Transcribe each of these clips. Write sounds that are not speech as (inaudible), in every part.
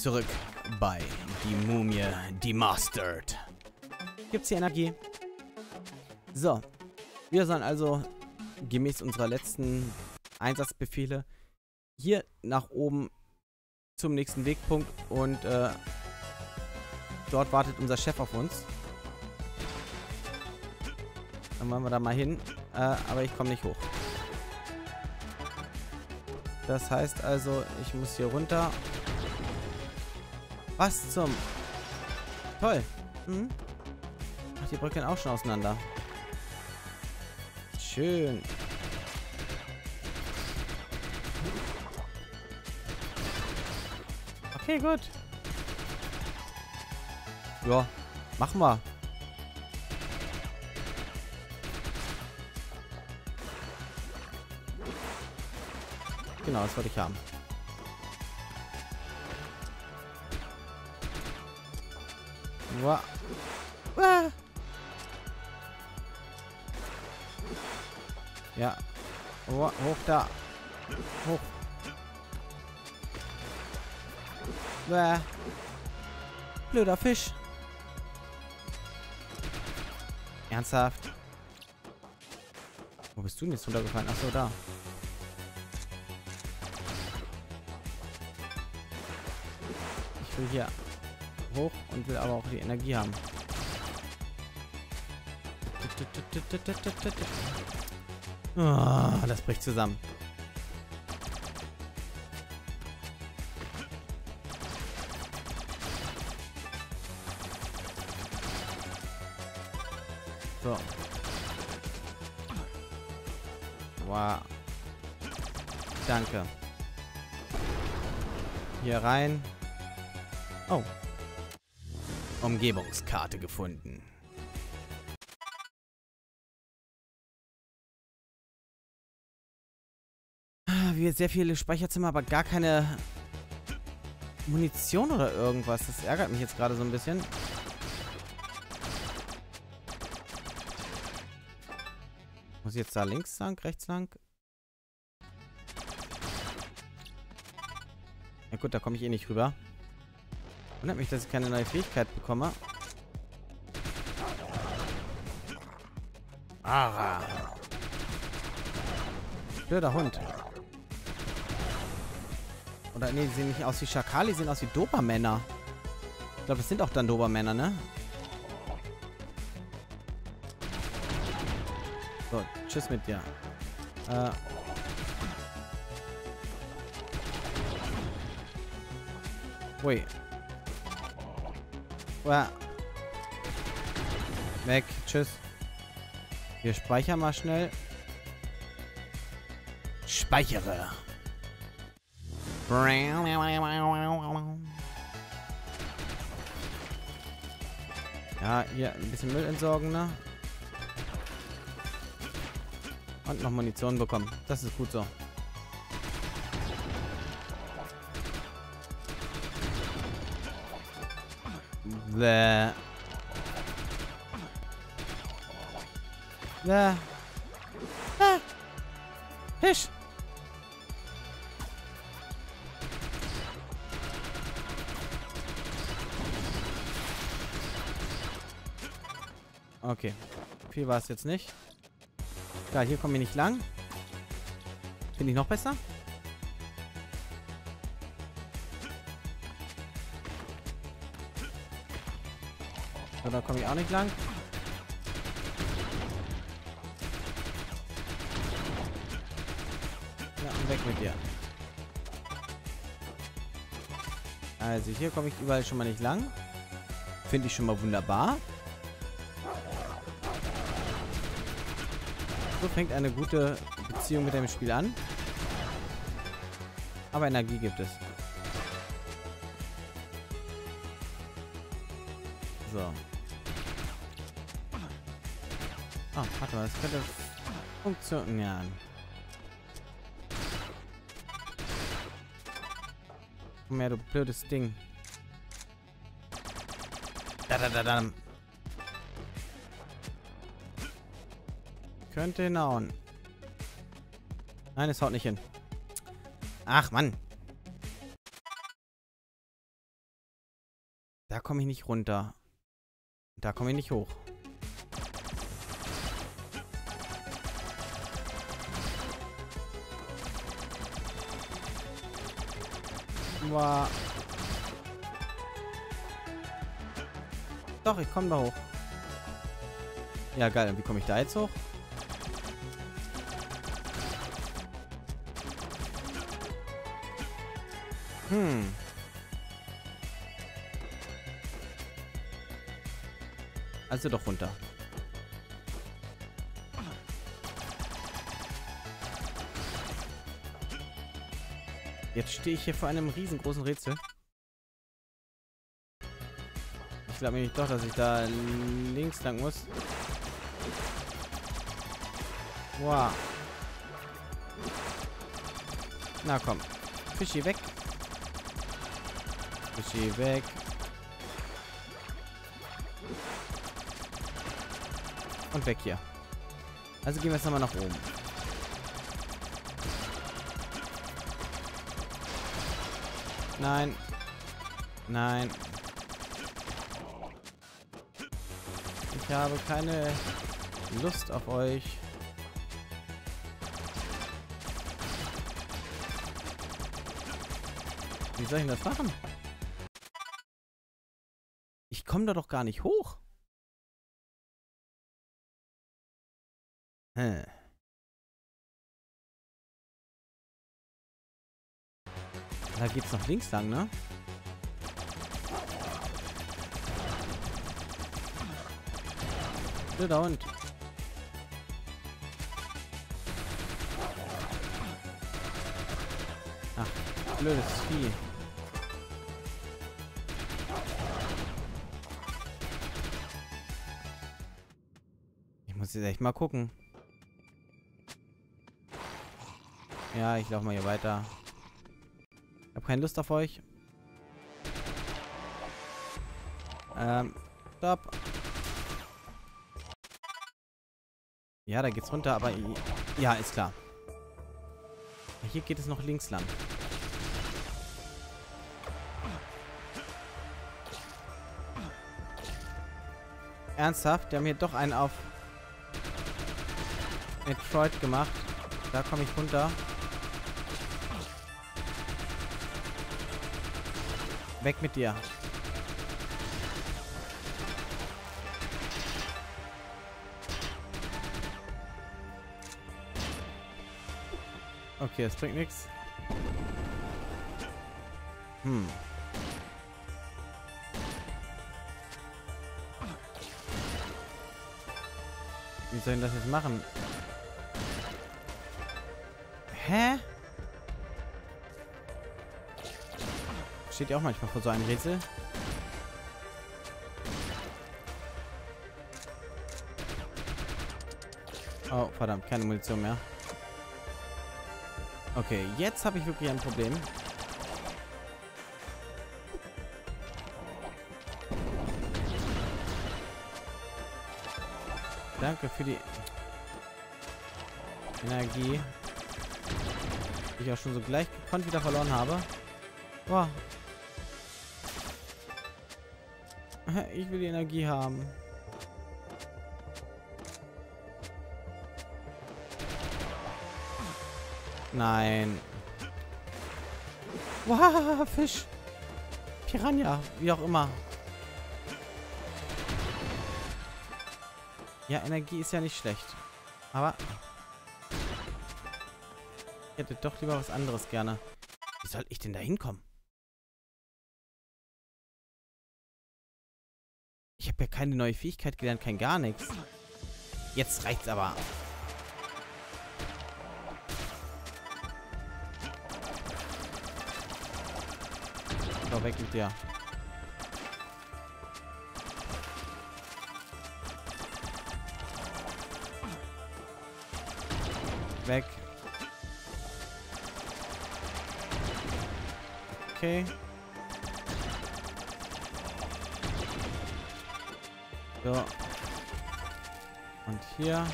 zurück bei Die Mumie Demastered. Gibt's hier Energie? So. Wir sollen also gemäß unserer letzten Einsatzbefehle hier nach oben zum nächsten Wegpunkt und äh, dort wartet unser Chef auf uns. Dann wollen wir da mal hin. Äh, aber ich komme nicht hoch. Das heißt also, ich muss hier runter. Was zum... Toll. Hm? Ach, die Brücken auch schon auseinander. Schön. Okay, gut. Ja, machen wir. Genau, das wollte ich haben. Wow. Ah. Ja. Oh, hoch da. Hoch. Bäh. Blöder Fisch. Ernsthaft? Wo bist du denn jetzt runtergefallen? Achso, da. Ich will hier hoch und will aber auch die Energie haben. Oh, das bricht zusammen. So. Wow. Danke. Hier rein. Oh. Umgebungskarte gefunden. Ah, Wir sehr viele Speicherzimmer, aber gar keine Munition oder irgendwas. Das ärgert mich jetzt gerade so ein bisschen. Muss ich jetzt da links lang, rechts lang? Ja gut, da komme ich eh nicht rüber. Wundert mich, dass ich keine neue Fähigkeit bekomme. Ara. Blöder Hund. Oder nee, die sehen nicht aus wie Schakali, die sehen aus wie Dobermänner. Ich glaube, das sind auch dann Dobermänner, ne? So, tschüss mit dir. Äh. Ui. Uah. Weg. Tschüss. Wir speichern mal schnell. Speichere. Ja, hier ein bisschen Müll entsorgen, ne? Und noch Munition bekommen. Das ist gut so. Bäh. Bäh. Bäh. Fisch. Okay. Viel war es jetzt nicht. Geil, hier kommen wir nicht lang. Finde ich noch besser. So, da komme ich auch nicht lang. Ja, und weg mit dir. Also, hier komme ich überall schon mal nicht lang. Finde ich schon mal wunderbar. So fängt eine gute Beziehung mit dem Spiel an. Aber Energie gibt es. So. Ah, warte mal, das könnte funktionieren. Komm her, du blödes Ding. Da, da, da, da. Könnte hinhauen. Nein, es haut nicht hin. Ach, Mann. Da komme ich nicht runter. Da komme ich nicht hoch. Wow. Doch, ich komme da hoch. Ja, geil. Und wie komme ich da jetzt hoch? Hm. Also doch runter. Jetzt stehe ich hier vor einem riesengroßen Rätsel. Ich glaube nämlich doch, dass ich da links lang muss. Wow. Na komm. Fischi weg. Fischi weg. Und weg hier. Also gehen wir jetzt nochmal nach oben. Nein. Nein. Ich habe keine Lust auf euch. Wie soll ich das machen? Ich komme da doch gar nicht hoch. Hä. Da geht's noch links lang, ne? Blöder Hund. Ach, blödes Vieh. Ich muss jetzt echt mal gucken. Ja, ich laufe mal hier weiter. Habe keine Lust auf euch. Ähm, stopp. Ja, da geht's runter, aber... Ja, ist klar. Hier geht es noch links lang. Ernsthaft? Die haben hier doch einen auf Metroid gemacht. Da komme ich runter. Weg mit dir. Okay, das bringt nichts. Hm. Wie soll ich das jetzt machen? Hä? Steht ihr auch manchmal vor so einem Rätsel? Oh, verdammt, keine Munition mehr. Okay, jetzt habe ich wirklich ein Problem. Danke für die Energie. Die ich auch schon so gleich gekonnt wieder verloren habe. Boah, (laughs) Ich will die Energie haben. Nein. Wow, Fisch. Piranha, wie auch immer. Ja, Energie ist ja nicht schlecht. Aber ich hätte doch lieber was anderes gerne. Wie soll ich denn da hinkommen? Ich habe ja keine neue Fähigkeit gelernt, kein gar nichts. Jetzt reicht's aber. So, weg mit dir. Weg. Okay. So. Und hier.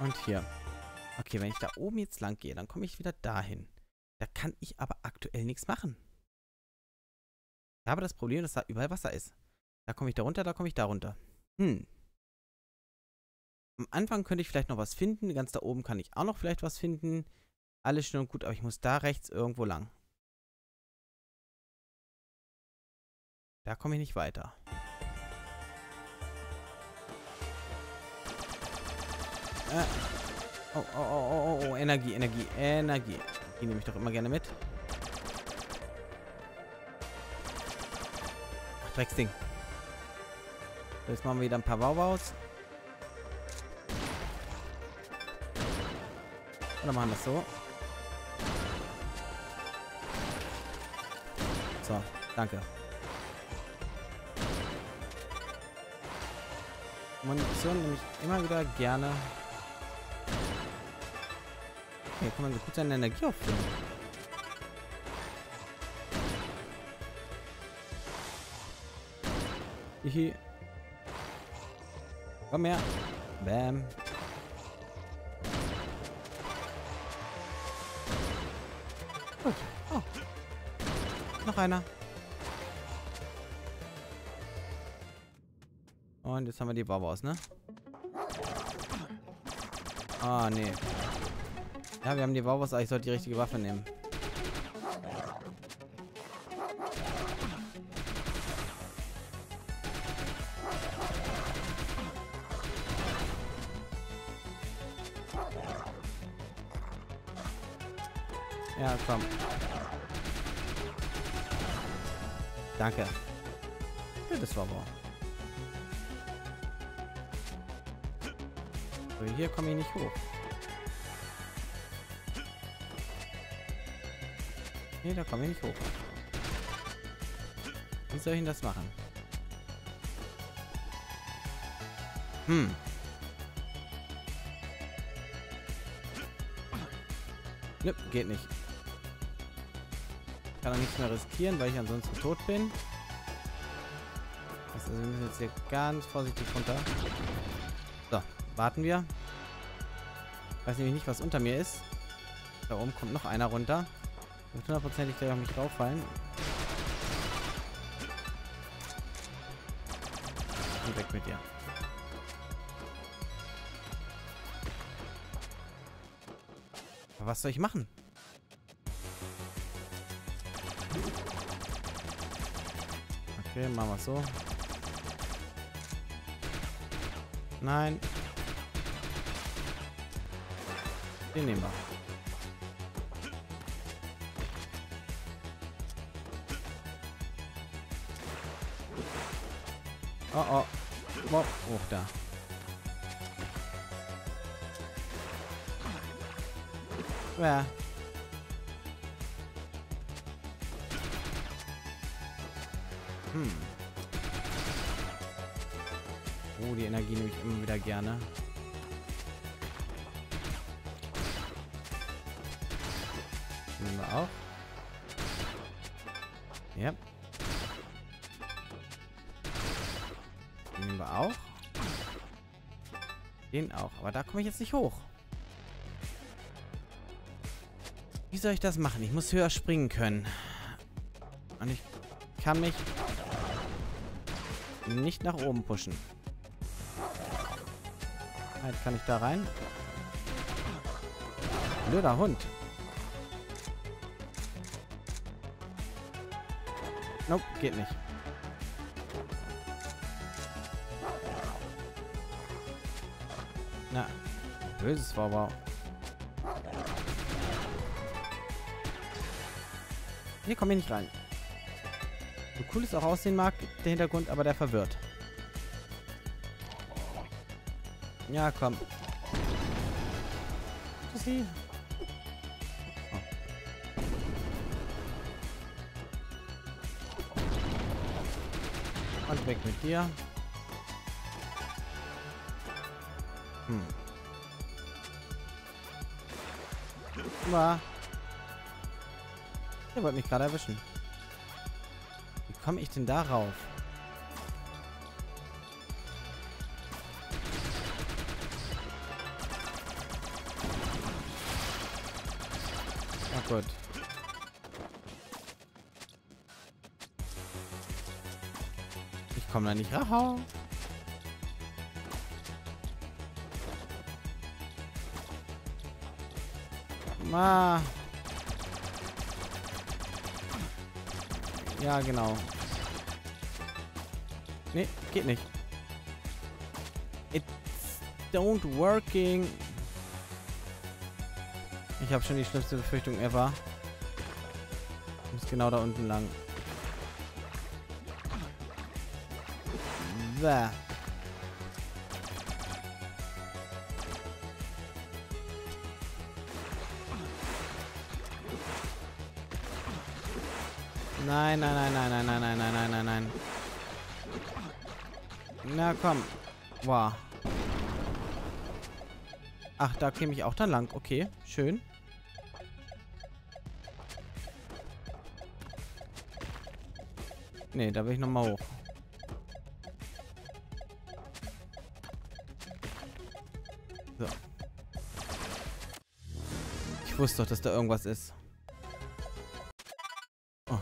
Und hier. Okay, wenn ich da oben jetzt lang gehe, dann komme ich wieder dahin. Da kann ich aber aktuell nichts machen. Ich habe das Problem, dass da überall Wasser ist. Da komme ich da runter, da komme ich da runter. Hm. Am Anfang könnte ich vielleicht noch was finden. Ganz da oben kann ich auch noch vielleicht was finden. Alles schön und gut, aber ich muss da rechts irgendwo lang. Da komme ich nicht weiter. Äh. Oh, oh, oh, oh, oh, Energie, Energie, Energie. Die nehme ich doch immer gerne mit. Ach, Drecksding. Jetzt machen wir wieder ein paar Baubaus. Oder machen wir das so? So, danke. Munition nehme ich immer wieder gerne. Hier kann man so gut seine Energie auffüllen. Hihi. Komm her. Bam. Gut. Oh. Noch einer. Und jetzt haben wir die Baubaus, ne? Ah, nee. Ja, wir haben die Baubaus, aber ich sollte die richtige Waffe nehmen. Ja, komm. Danke. Ja, das war wahr. So, hier komme ich nicht hoch. Nee, da komme ich nicht hoch. Wie soll ich denn das machen? Hm. Nö, geht nicht kann auch nichts mehr riskieren, weil ich ansonsten tot bin. Also wir müssen jetzt hier ganz vorsichtig runter. So, warten wir. Weiß nämlich nicht, was unter mir ist. Da oben kommt noch einer runter. Wird hundertprozentig gleich auf mich drauffallen. Und weg mit dir. Aber was soll ich machen? Okay, machen wir es so. Nein. Den nehmen wir. Oh, oh. Wow, hoch da. Ja. Hm. Oh, die Energie nehme ich immer wieder gerne. Nehmen wir auch. Den auch. Aber da komme ich jetzt nicht hoch. Wie soll ich das machen? Ich muss höher springen können. Und ich kann mich nicht nach oben pushen. Jetzt kann ich da rein. Blöder Hund. Nope, geht nicht. Na, böses war wow. Hier komme ich nicht rein. So cool es auch aussehen mag, der Hintergrund, aber der verwirrt. Ja, komm. Tschüssi. Oh. Und weg mit dir. Hm. Mal. Ihr wollt mich gerade erwischen. Wie komme ich denn darauf? Ach Gott. Ich komme da nicht raus. Ah. Ja, genau. Nee, geht nicht. It's don't working. Ich habe schon die schlimmste Befürchtung ever. Ich muss genau da unten lang. Bäh. Nein, nein, nein, nein, nein, nein, nein, nein, nein, nein, nein. Na komm. Wow. Ach, da käme ich auch dann lang. Okay, schön. Nee, da will ich nochmal hoch. So. Ich wusste doch, dass da irgendwas ist.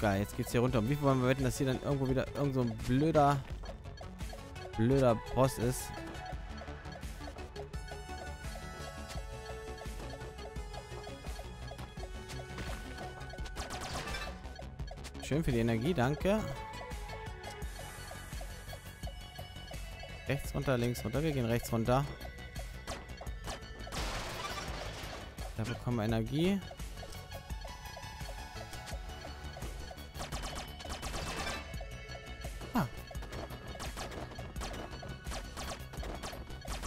Geil. Jetzt geht's hier runter. Und wie wollen wir wetten, dass hier dann irgendwo wieder irgend so ein blöder, blöder Boss ist? Schön für die Energie, danke. Rechts runter, links runter. Wir gehen rechts runter. Da bekommen wir Energie.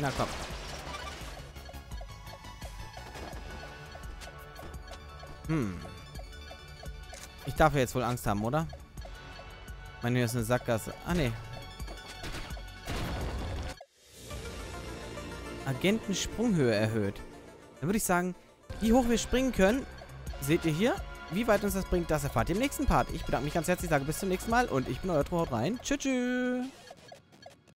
Na komm. Hm. Ich darf ja jetzt wohl Angst haben, oder? Meine, hier ist eine Sackgasse. Ah, nee. Agenten-Sprunghöhe erhöht. Dann würde ich sagen, wie hoch wir springen können, seht ihr hier. Wie weit uns das bringt, das erfahrt ihr im nächsten Part. Ich bedanke mich ganz herzlich, sage bis zum nächsten Mal und ich bin euer Haut rein. Tschüss. tschüss.